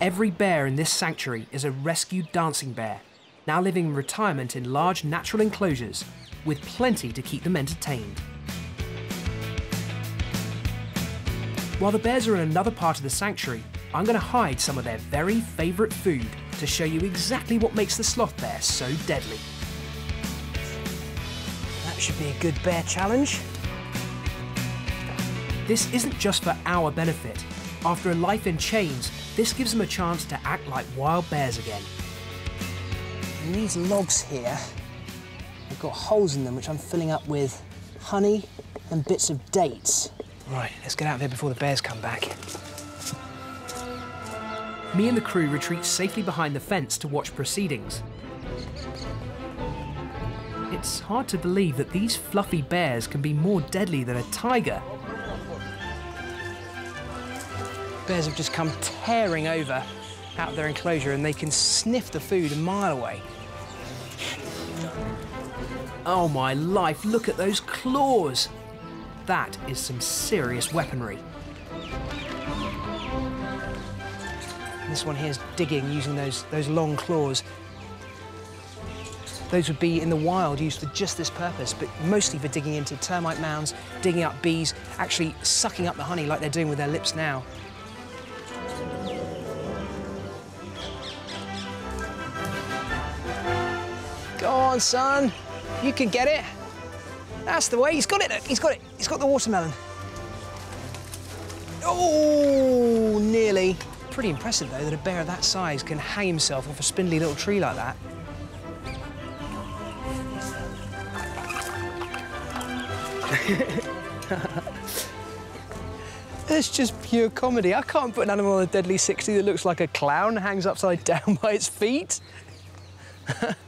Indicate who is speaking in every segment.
Speaker 1: Every bear in this sanctuary is a rescued dancing bear, now living in retirement in large natural enclosures, with plenty to keep them entertained. While the bears are in another part of the sanctuary, I'm going to hide some of their very favourite food to show you exactly what makes the sloth bear so deadly.
Speaker 2: That should be a good bear challenge.
Speaker 1: This isn't just for our benefit. After a life in chains, this gives them a chance to act like wild bears again.
Speaker 2: And these logs here, they've got holes in them which I'm filling up with honey and bits of dates. Right, let's get out of here before the bears come back.
Speaker 1: Me and the crew retreat safely behind the fence to watch proceedings. It's hard to believe that these fluffy bears can be more deadly than a tiger.
Speaker 2: Bears have just come tearing over out of their enclosure and they can sniff the food a mile away.
Speaker 1: Oh my life, look at those claws! That is some serious weaponry.
Speaker 2: This one here is digging using those, those long claws. Those would be in the wild used for just this purpose, but mostly for digging into termite mounds, digging up bees, actually sucking up the honey like they're doing with their lips now. On, son. You can get it. That's the way. He's got it. He's got it. He's got the watermelon. Oh, nearly. Pretty impressive, though, that a bear of that size can hang himself off a spindly little tree like that. It's just pure comedy. I can't put an animal on a deadly 60 that looks like a clown hangs upside down by its feet.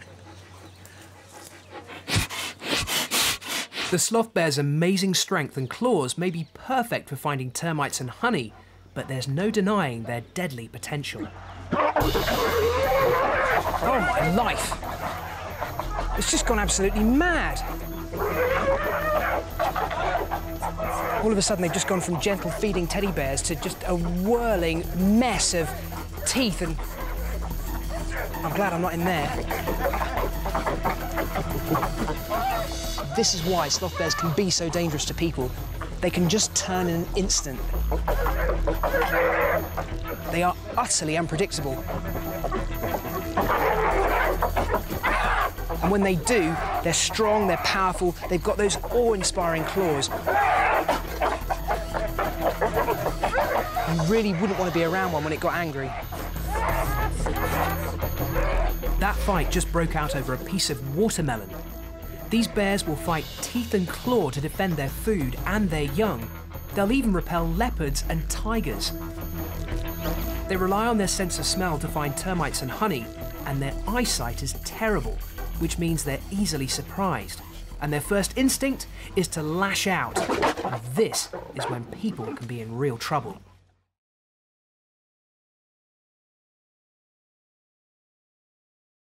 Speaker 1: The sloth bear's amazing strength and claws may be perfect for finding termites and honey, but there's no denying their deadly potential.
Speaker 2: Oh, my life. It's just gone absolutely mad. All of a sudden, they've just gone from gentle feeding teddy bears to just a whirling mess of teeth and... I'm glad I'm not in there. This is why sloth bears can be so dangerous to people. They can just turn in an instant. They are utterly unpredictable. And when they do, they're strong, they're powerful, they've got those awe-inspiring claws. You really wouldn't want to be around one when it got angry.
Speaker 1: That fight just broke out over a piece of watermelon. These bears will fight teeth and claw to defend their food and their young. They'll even repel leopards and tigers. They rely on their sense of smell to find termites and honey, and their eyesight is terrible, which means they're easily surprised. And their first instinct is to lash out. And this is when people can be in real trouble.